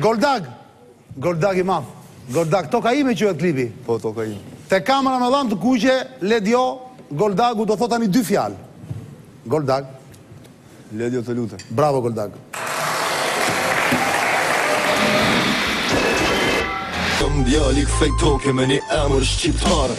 Goldag! Goldag i madh. Goldag, toka ime quhet klipi. Po, toka ime. Te kamera me dhamë të kuqe, Ledio, Goldagu do thot tani dy fjalë. Goldag. Ledio të lutem. Bravo, Goldag. Këmbë djali i kësaj toke me një emër shqiptar.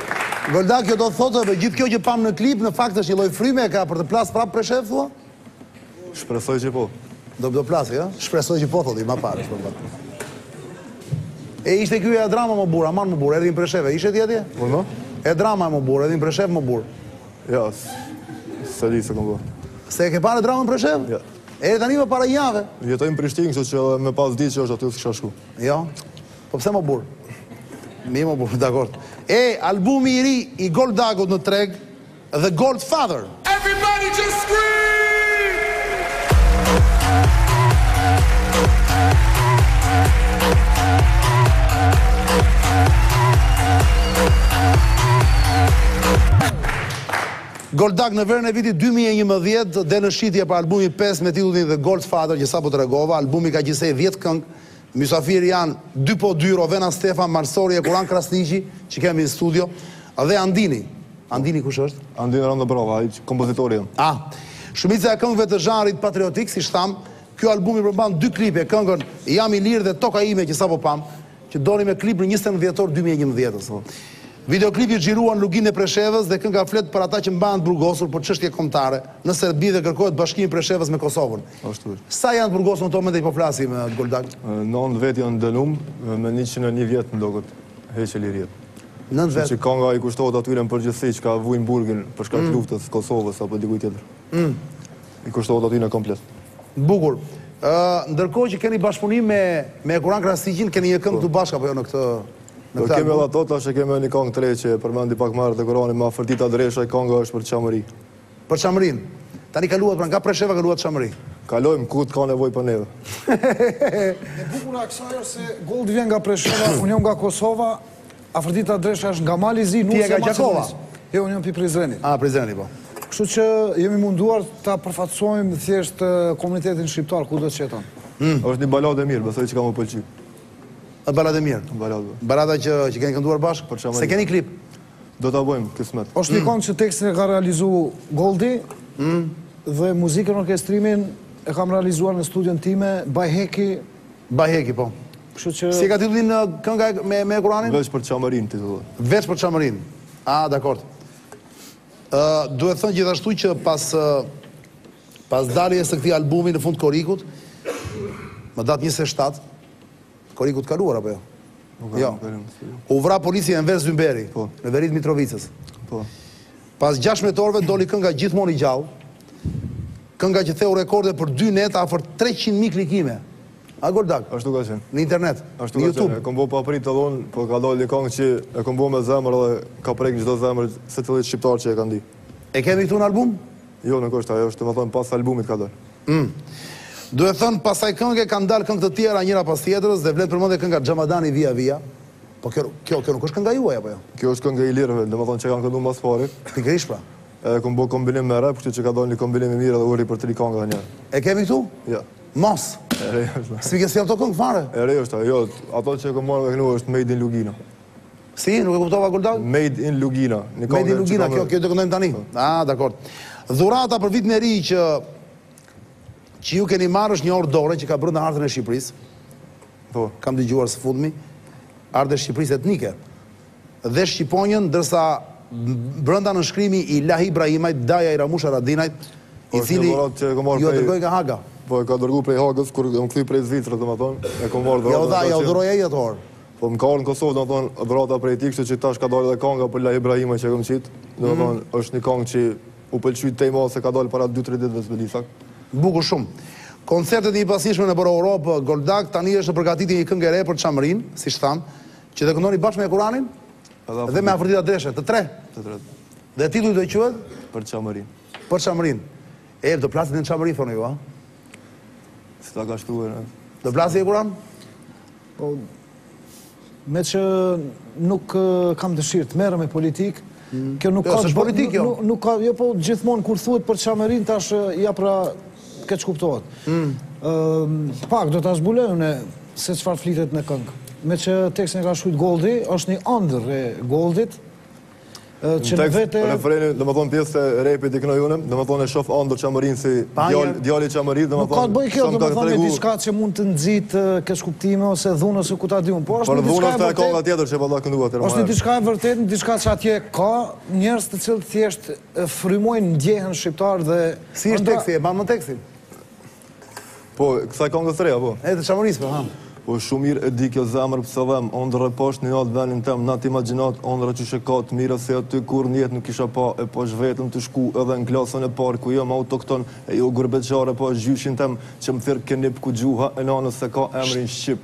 Goldag kjo do të thotë dhe gjithë kjo që pamë në klip në fakt është një lloj fryme e ka për të plasë prapë Preshevë thua? Shpresoj që po. Do do plasi, ë? Shpresoj që po thotë, e ke parë është për më. E ishte kjo drama më burr, aman më burr, erdhi në Preshevë, ishe ti atje? Po jo? E drama më burr, erdhi në Preshevë më burr. Jo. Së di se këmë S'e ke parë dramën Preshevë? Jo. E tani para një jave. Jetoj në Prishtinë, kështu që edhe më pas ditë që është aty s'kisha shku. Jo. Po pse mo burr? Mirë mo burr, dakord. E, albumi i ri i Goldagut në treg, The Gold Father. Everybody just Goldag në verën e vitit 2011 del në shitje pra albumi i 5 me titullin The Gold Father që sapo tregova, albumi ka gjithsej 10 këngë, Mysafirë janë dy po dy, Rovena Stefa Malsori, e Kuran Krasniqi që e kemi në studio dhe Andini. Andini kush është? Andini Randobrava, ai që kompozitori ë. Ah. Shumica e këngëve të zhanrit patriotik, siç thamë, ky albumi përmban dy klipe, këngën Jam i lirë dhe Toka ime që sapo pamë, që doli me klip në njëzet e nëntë dhjetor dy mijë e njëmbëdhjetë. Videoklipi është xhiruar në Luginë e Preshevës dhe kënga flet për ata që mbahen të burgosur për çështje kombëtare në Serbi dhe kërkohet bashkimi i Preshevës me Kosovën. Sa janë të burgosur në këto momente që po flasim, Goldag? Nëntë vetë janë të dënum me njëqind e një vjet, më duket, heqje lirie. Nëntë vetë? Kështu që kënga i kushtohet atyre në përgjithësi që ka vujnë burgun për shkak të luftës së Kosovës apo diku dikun tjetër. I kushtohet atyre komplet. Bukur. Ë, ndërkohë që keni bashkëpunim me me Kuran Krasniqin, keni një këngë të dy bashkë apo jo në këtë? Do të kemi edhe ato, tash e kemi edhe një këngë të re që e përmendi pak më herët edhe Kurani me Afërdita Dreshaj, kënga është për Çamëri. Për Çamërinë. Tani kaluat pra nga Presheva kaluat në Çamëri. Kalojmë ku të ka nevojë për neve. E bukura e kësaj është se Goldi vjen nga Presheva, unë jam nga Kosova, Afërdita Dreshaj është nga Mali i Zi, nuse e Maqedonisë. Jo, unë jam pi Prizrenit. Ah, Prizrenit, po. Kështu që jemi munduar ta përfaqësojmë thjesht komunitetin shqiptar kudo që jeton. Është një baladë e mirë, besoj që ka me pëlqy. Është baladë e mirë. Baladë, po. Balada që që keni kënduar bashkë? Po çfarë? S'e keni klip. Do ta bëjmë kismet. Është një këngë që tekstin e ka realizu Goldi dhe muzikën orkestrimin e kam realizuar në studion time Baj Heki. Baj Heki, po. Kështu që Si e ka titullin kënga me me Kuranin? Veç për Çamërin titullohet. Veç për Çamërin. Ah, dakord. Ë, duhet thënë gjithashtu që pas Pas daljes së këtij albumi në fund të korrikut, më datë njëzet e shtatë, të korrikut të kaluar apo jo? Jo. U vra polici Enver Zymberi, në veri të Mitrovicës. Pas gjashtë orëve doli kënga gjithmonë i gjallë, kënga që theu rekorde për dy net afër treqind mijë klikime. A Goldak? Ashtu ka qenë. Në internet, në YouTube. E kom bo pa pritë edhe unë, por ka dalë një këngë që e kom bo me zemër dhe ka prek çdo zemër secilit shqiptar që e ka ndi. E kemi këtu në album? Jo nuk është ajo është domethënë pas albumit ka dalë. Ëh. Duhet thënë pas saj kënge kanë dalë këngë të tjera njëra pas tjetrës dhe vlen të përmendet kënga Xhamadani vija vija. Po kjo kjo kjo nuk është kënga juaj apo jo? Kjo është këngë e Ilirëve, domethënë që e kanë këndu ma s'pari. Pikërisht pra. E kom bo kombinim me rap, kështu që ka dalë një kombinim i mirë edhe u ripërtri kënga edhe një herë. E kemi këtu? Jo. Mos. E re është. S'm'i ke sjellë këto këngë fare? E re është ajo, jo, ato që e kom marrë me këndu është made in Lugina. Si, nuk e kuptova Goldak? Made in Lugina. Made in Lugina, kjo kjo do këndojmë tani. Po. Ah, dakor. Dhurata për vitin e ri që që ju keni marrë është një orë dore që ka brenda hartën e Shqipërisë. Po. Kam dëgjuar së fundmi hartë e Shqipërisë etnike. Dhe shqiponjën ndërsa brenda nënshkrimi i Lahi Brahimajt, daja i Ramush Haradinajt, i cili jua dërgoi nga Haga. Po e ka dërgu prej Hagës kur jam kthy prej Zvicrës, domethënë, e kam marrë dhuratë. Jua, jua dhuroi ai atë orë. Po më ka ardh në Kosovë, domethonë, dhurata prej tij, kështu që tash ka dalë edhe kënga për Lahi Brahimajn që e kom qit. Domethonë, është një këngë që u pëlqy te masa ka dalë para dy-tre ditëve s'po di sa. Bukur shumë. Koncertet e njëpasnjëshme nëpër Europë, Goldak, tani është në përgatitje një këngë e re për Çamërinë, siç thamë, që do këndoni bashkë me Korabin dhe me Afërdita Dreshaj, të tre. Të tre. Dhe titulli do quhet? Për Çamërinë. Për Çamërinë. E, do plasë në Çamëri thoni ju a? Si ta ka shkru? Do plasë, Korab? Po, meqë nuk kam dëshirë të merrem me politikë, mm. kjo nuk jo, ka... Jo, politikë, jo. Nuk ka, jo, po, gjithmonë kur thuet për Çamërinë, tash, jo pra, keqkuptohet. Mm. Pak, do ta zbuloj se çfarë flitet në këngë. Meqë tekstin e ka shkrujt Goldi, është një andërr e Goldit, Në tekst, refreni, domethonë pjesët e repit i këndoj unë, domethonë e shof andërr Çamërinë si djalë i Çamërisë, domethonë... Nuk ka të bëjë kjo, domethonë diçka që mund të nxitë keqkuptime, ose dhunë, ose ku ta di unë, po është një diska e vërtet... Për dhunë është kënga tjetër që s'po da me këndu atëherë, është një diçka e vërtetë, një diçka që atje ka, njerëz të cilët thjesht frymojnë ndjehen shqiptarë dhe... Si është teksti, e mban mend tekstin? Po, kësaj kangës të re a, po. E, të Çamërisë, po, ha. Po, shumë mirë e di kjo zemër pse dhem, ondërr e pashë at venin tem, n'atë imagjinatë, ondrrat qysh ka të mira se aty kurrë n'jetë nuk kisha pa, e pashë veten tu shku edhe në klasën e parë ku jom autokton e jo gurbetçar e pashë gjyshin tem që m'thirrke nip ku gjuha e nanës e ka emrin shqip.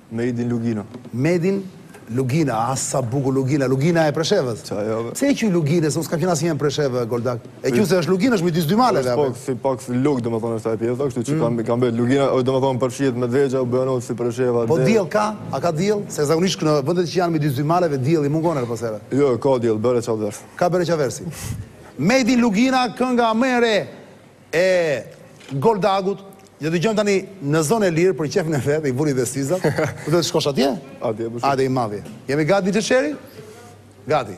Made in Lugina. Made in Lugina, ah sa bukur Lugina, Lugina e Preshevës. Ca jo be. Pse e quajnë Luginë, se unë s'kam qenë asnjëherë në Preshevë, Goldak. E quajnë se është Luginë, është midis dy maleve apo? Është pak, pak lugë domethënë është ajo pjesa, kështu që ka, ka mbetë Lugina, është domethënë përfshihet Medvegjja, Bujanoci, Presheva, Po diell ka? A ka diell? Se zakonisht në vendet që janë midis dy maleve dielli mungon her pas here. Jo, ka diell, bereqaversi. Ka bereqaversi. Made in Lugina, kënga më e re! e Goldagut, do ta dëgjojmë tani në zonë e lirë për qefin e vet, i vuri dhe syzat. Ku do të shkosh atje? Atje, po. Hajde i madhi. Jemi gati DJ Çeri? Gati.